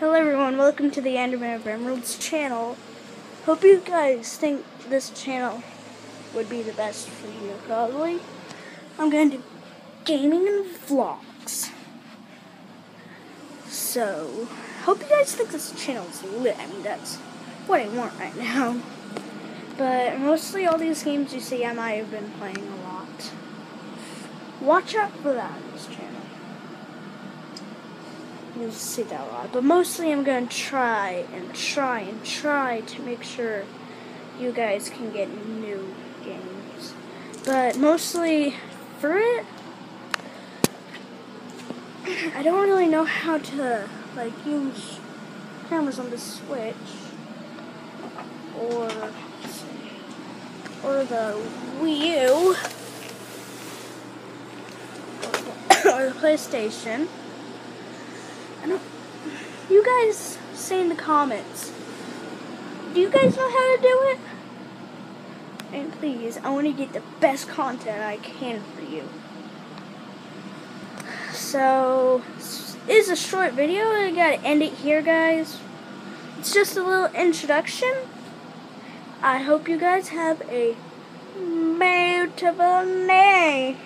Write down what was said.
Hello everyone, welcome to the Enderman of Emeralds channel. Hope you guys think this channel would be the best for you, probably. I'm going to do gaming and vlogs. So, hope you guys think this channel is lit. I mean, that's what I want right now. But mostly all these games you see, I might have been playing a lot. Watch out for that on this channel you'll see that a lot. But mostly I'm going to try and try and try to make sure you guys can get new games. But mostly for it, I don't really know how to like use cameras on the Switch or or the Wii U or the PlayStation. You guys say in the comments. Do you guys know how to do it? And please, I want to get the best content I can for you. So, is a short video. I gotta end it here, guys. It's just a little introduction. I hope you guys have a beautiful day.